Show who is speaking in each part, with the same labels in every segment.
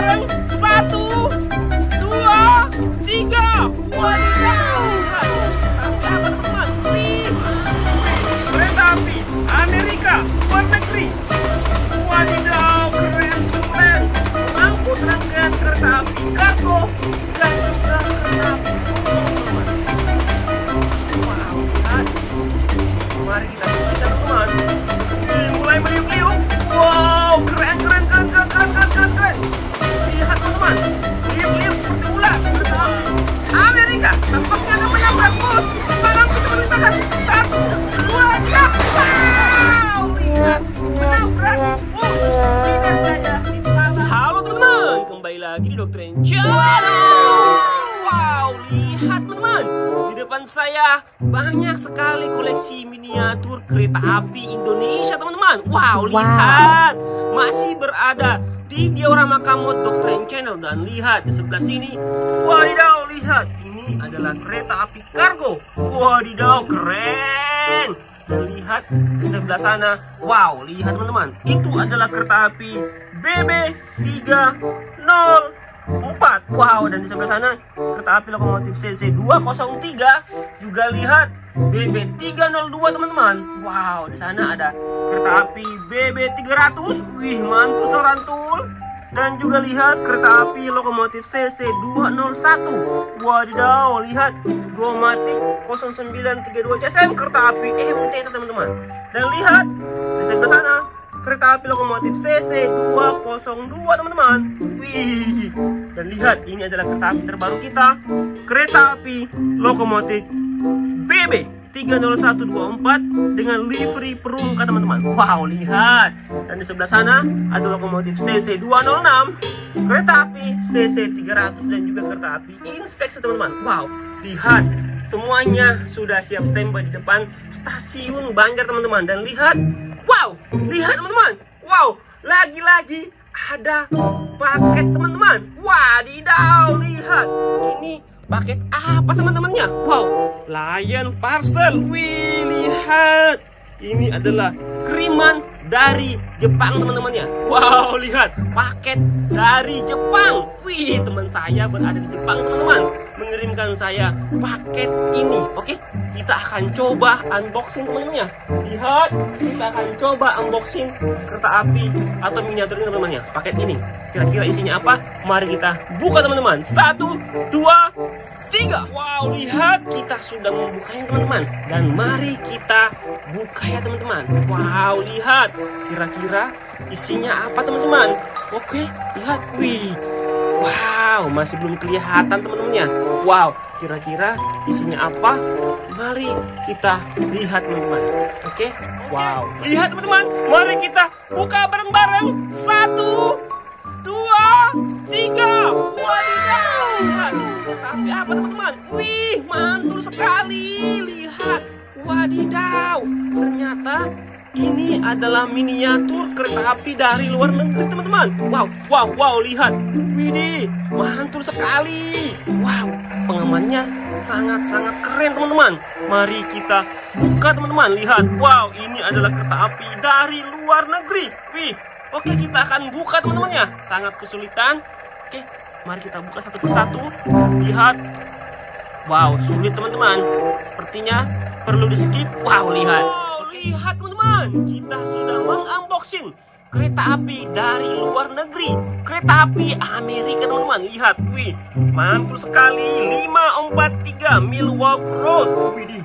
Speaker 1: bareng-bareng. Saya banyak sekali koleksi miniatur kereta api Indonesia, teman-teman. Wow, lihat. Masih berada di diorama kamot Dokter Channel dan lihat di sebelah sini. Wadidaw, lihat. Ini adalah kereta api kargo. Wadidaw, keren. Dan lihat di sebelah sana. Wow, lihat teman-teman. Itu adalah kereta api BB304. Wow, dan di sebelah sana kereta api lokomotif CC203 juga lihat BB302 teman-teman. Wow, di sana ada kereta api BB300. Wih, mantul sorantul. Dan juga lihat kereta api lokomotif CC201. Wadidaw, lihat Gomatic 0932 CSM kereta api MT itu teman-teman. Dan lihat di sebelah sana kereta api lokomotif CC202 teman-teman. Wih. Dan lihat ini adalah kereta api terbaru kita. Kereta api lokomotif BB 30124 dengan livery perungka teman-teman. Wow, lihat. Dan di sebelah sana ada lokomotif CC206, kereta api CC300 dan juga kereta api inspeksi teman-teman. Wow, lihat. Semuanya sudah siap standby di depan stasiun Banjar teman-teman. Dan lihat, wow, lihat teman-teman. Wow, lagi-lagi ada paket teman-teman. Wadidaw, lihat. Ini paket apa teman-temannya? Wow, Lion Parcel. Wih, lihat. Ini adalah kiriman dari Jepang teman-temannya. Wow, lihat paket dari Jepang. Wih, teman saya berada di Jepang teman-teman. Mengirimkan saya paket ini. Oke, kita akan coba unboxing teman-temannya. Lihat, kita akan coba unboxing kereta api atau miniatur ini teman-temannya. Paket ini. Kira-kira isinya apa? Mari kita buka teman-teman. Satu, dua, tiga. Wow, lihat kita sudah membukanya teman-teman. Dan mari kita buka ya teman-teman. Wow, lihat. Kira-kira isinya apa teman-teman? Oke, lihat. Wih. Wow, masih belum kelihatan teman-temannya. Wow, kira-kira isinya apa? Mari kita lihat teman-teman. Oke? Wow. Lihat teman-teman. Mari kita buka bareng-bareng. Satu, dua, tiga. Tapi apa teman-teman? Wih, mantul sekali. Lihat. Wadidaw. Ternyata ini adalah miniatur kereta api dari luar negeri teman-teman. Wow, wow, wow, lihat. Widih, mantul sekali. Wow, pengamannya sangat-sangat keren teman-teman. Mari kita buka teman-teman. Lihat, wow, ini adalah kereta api dari luar negeri. Wih, oke kita akan buka teman-teman ya. Sangat kesulitan. Oke, mari kita buka satu persatu. Lihat. Wow, sulit teman-teman. Sepertinya perlu di skip. Wow, lihat. Lihat teman-teman, kita sudah mengunboxing kereta api dari luar negeri. Kereta api Amerika teman-teman. Lihat, wih, mantul sekali. 543 Milwaukee Road. Widih,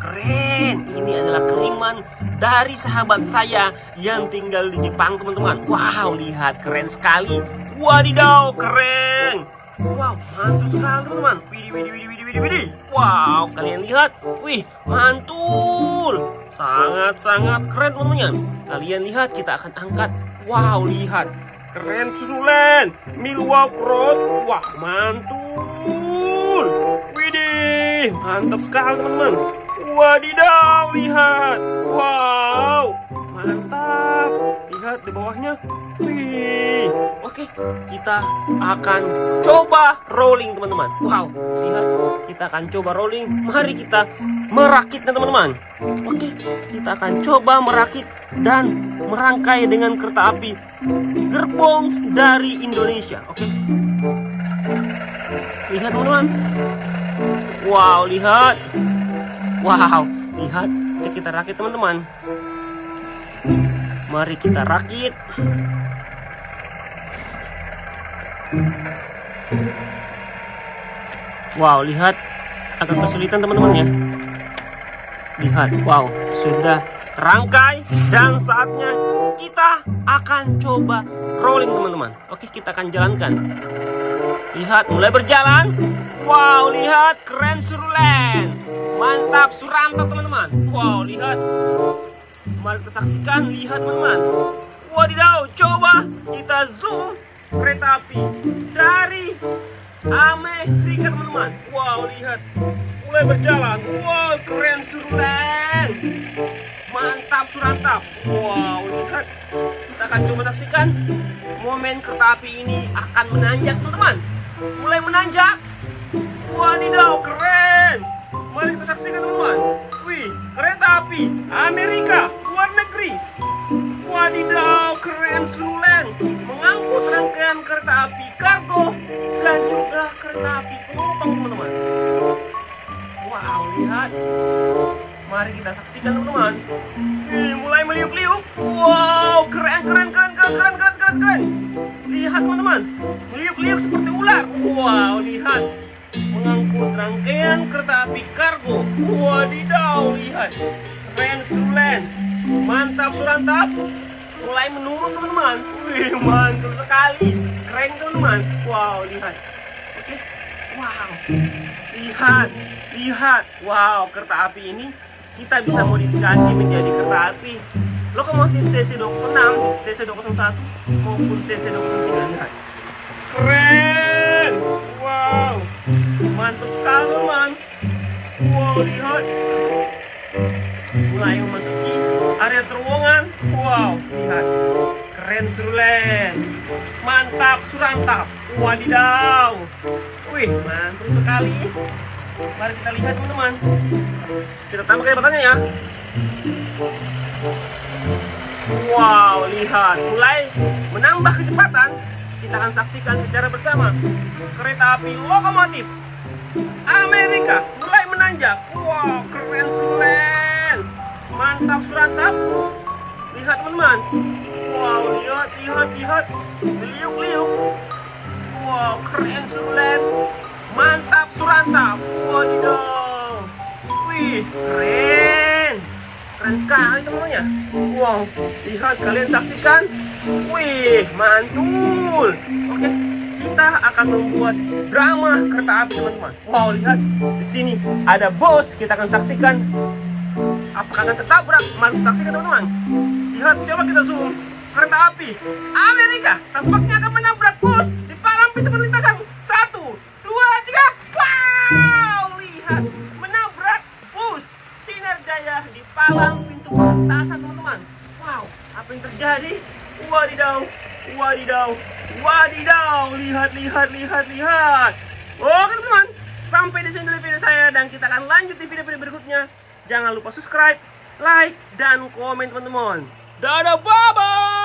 Speaker 1: keren. Ini adalah kiriman dari sahabat saya yang tinggal di Jepang teman-teman. Wow, lihat keren sekali. Wadidaw, keren. Wow, mantul sekali teman-teman. Widih, widih, widih, widih, widih, widih. Wow, kalian lihat. Wih, mantul. Sangat-sangat keren teman-teman. Kalian lihat, kita akan angkat. Wow, lihat. Keren susulan. Milwaukee Road. Wah, mantul. Widih, mantap sekali teman-teman. Wadidaw, lihat. Wow, mantap. Lihat di bawahnya. Oke. kita akan coba rolling teman-teman. Wow, lihat kita akan coba rolling. Mari kita merakitnya teman-teman. Oke, kita akan coba merakit dan merangkai dengan kereta api gerbong dari Indonesia. Oke. Lihat teman-teman. Wow, lihat. Wow, lihat kita rakit teman-teman. Mari kita rakit. Wow, lihat agak kesulitan teman-teman ya. Lihat, wow, sudah terangkai dan saatnya kita akan coba rolling teman-teman. Oke, kita akan jalankan. Lihat, mulai berjalan. Wow, lihat keren surulen. Mantap surantap teman-teman. Wow, lihat. Mari kita saksikan, lihat teman-teman. Wadidaw, coba kita zoom kereta api dari Amerika teman-teman. Wow, lihat. Mulai berjalan. Wow, keren surulen. Mantap surantap. Wow, lihat. Kita akan coba saksikan momen kereta api ini akan menanjak teman-teman. Mulai menanjak. Wadidaw, keren. Mari kita saksikan teman-teman. Wih, kereta api Amerika luar negeri. Wadidaw, keren sulen. Mengangkut rangkaian kereta api kargo dan juga kereta api penumpang teman-teman. Wow, lihat. Mari kita saksikan teman-teman. Mulai meliuk-liuk. Wow, keren, keren, keren, keren, keren, keren, keren, keren. Lihat teman-teman, meliuk-liuk seperti ular. Wow, lihat mengangkut rangkaian kereta api kargo. Wadidaw, lihat. Keren sulen. Mantap surantap. Mulai menurun teman-teman. Wih, mantul sekali. Keren teman-teman. Wow, lihat. Oke. Wow. Lihat. Lihat. Wow, kereta api ini kita bisa modifikasi menjadi kereta api lokomotif CC26, CC201 maupun CC23 lihat. Keren. Wow. Mantap sekali, teman. Wow, lihat. Mulai memasuki area terowongan. Wow, lihat. Keren surulen. Mantap surantap. Wadidaw. Wih, mantap sekali. Mari kita lihat, teman-teman. Kita tambah kecepatannya ya. Wow, lihat. Mulai menambah kecepatan. Kita akan saksikan secara bersama. Kereta api lokomotif Amerika mulai menanjak. Wow, keren. Mantap surantap. Lihat teman-teman. Wow, lihat, lihat, lihat. Liuk-liuk. Wow, keren sulen. Mantap surantap. Wadidaw. Wih, keren. Keren sekali teman-temannya. Wow, lihat kalian saksikan. Wih, mantul. Oke, kita akan membuat drama kereta api teman-teman. Wow, lihat di sini ada bos. Kita akan saksikan apakah akan tertabrak. Mari saksikan teman-teman. Lihat, coba kita zoom kereta api Amerika tampaknya akan menabrak bus di palang pintu perlintasan. Satu, dua, tiga. Wow, lihat menabrak bus sinar jaya di palang pintu perlintasan teman-teman. Wow, apa yang terjadi? Wadidaw, wadidaw, wadidaw. Lihat, lihat, lihat, lihat. Oke teman-teman, sampai di sini dulu video saya dan kita akan lanjut di video-video berikutnya. Jangan lupa subscribe, like, dan komen teman-teman. Dadah, bye-bye.